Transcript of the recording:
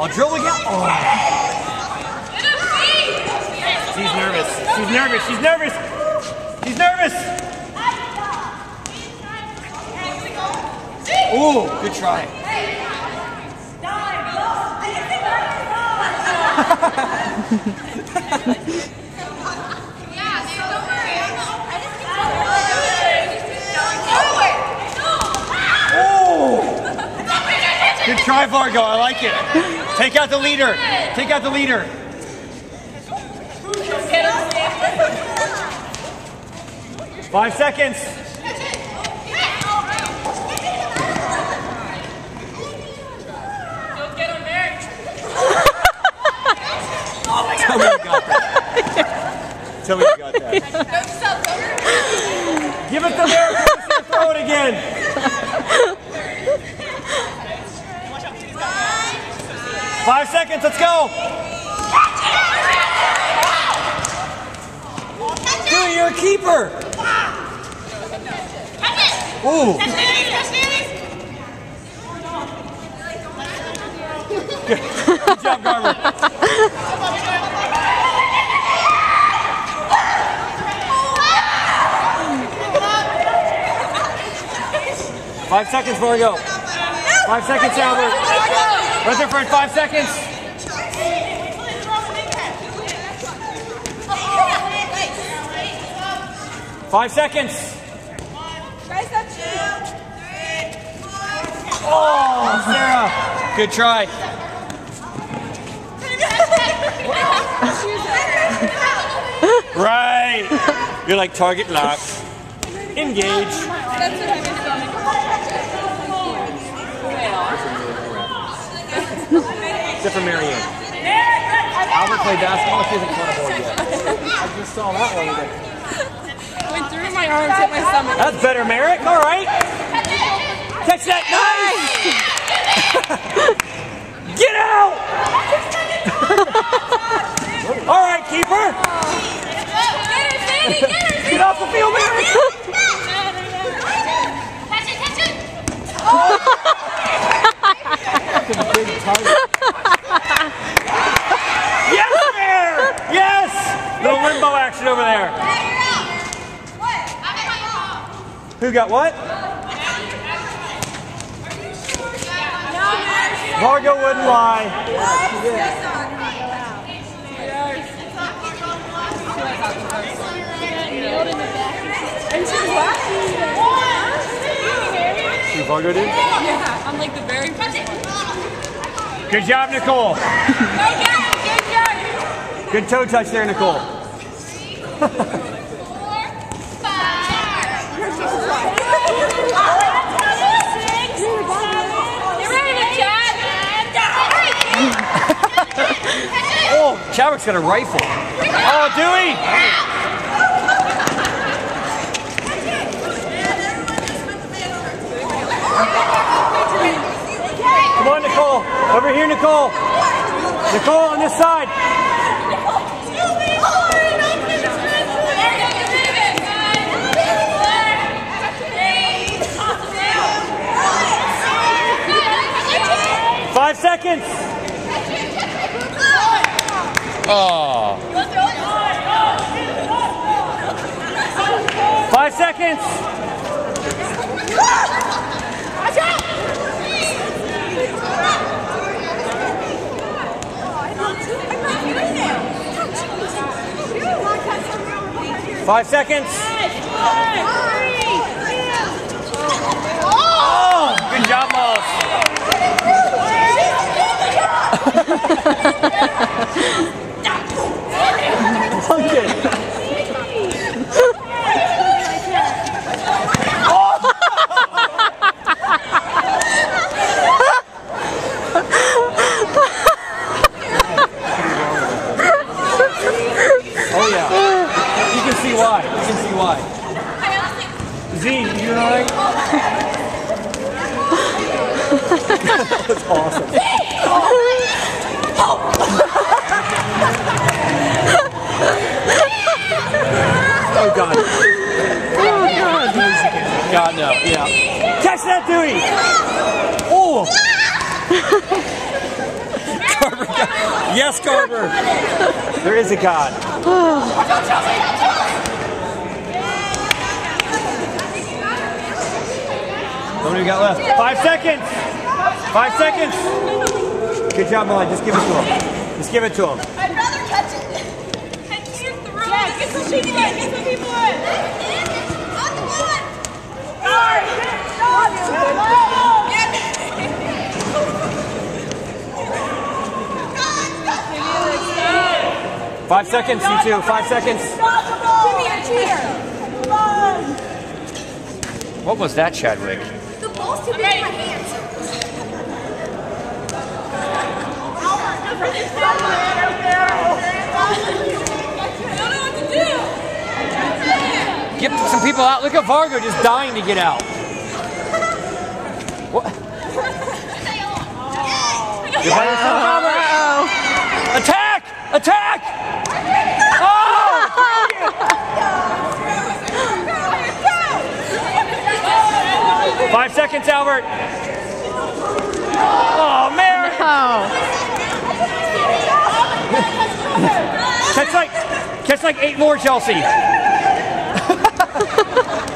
I'll drill again. Oh. She's nervous. She's nervous. She's nervous. She's nervous. Ooh, good try. Good try, Vargo. I like it. Take out the leader. Take out the leader. Five seconds. Tell me you got that. Tell me you got that. Give it to America. Let's see her throw it again. Five seconds. Let's go. Dude, you're a keeper. Ooh. Good job, Garber. Five seconds before we go. Five seconds, Albert. Rutherford, five seconds. Five seconds. Oh, Sarah. Good try. Right. You're like target lock. Engage. Except for Marianne. Albert played basketball. She hasn't caught a ball yet. I just saw that one today. Went through my arms, hit my stomach. That's better, Merrick. All right. Catch that. Nice. Get out. All right, keeper. Get off the field, Merrick. Big target. Yes, there. Yes. Little limbo action over there. Who got what? Margo wouldn't lie. And she was laughing. Who Margo did? Yeah, I'm like the very first. Good job, Nicole. Good toe touch there, Nicole. Oh, Chadwick's got a rifle. Oh, Dewey! Come on, Nicole. Over here, Nicole. Nicole on this side. Five seconds. Oh. Five seconds. Five seconds. Oh, good job, Moss. Oh. You can see why. You can see why. Z, you alright? That's awesome. Catch Dewey. Oh. Yes, Carver. There is a God. How many we got left? Five seconds. Five seconds. Good job, Molly. Just give it to him. Just give it to him. I'd rather touch it. I can't throw it. Get some people in. Get some people in. On the one. Guard. Five seconds, you two. Five seconds. What was that, Chadwick? The ball's too big in my hands. Get some people out. Look at Vargo just dying to get out. What? You're by yourself, seconds, Albert. Oh, Mary. No. catch like, catch like eight more, Chelsea.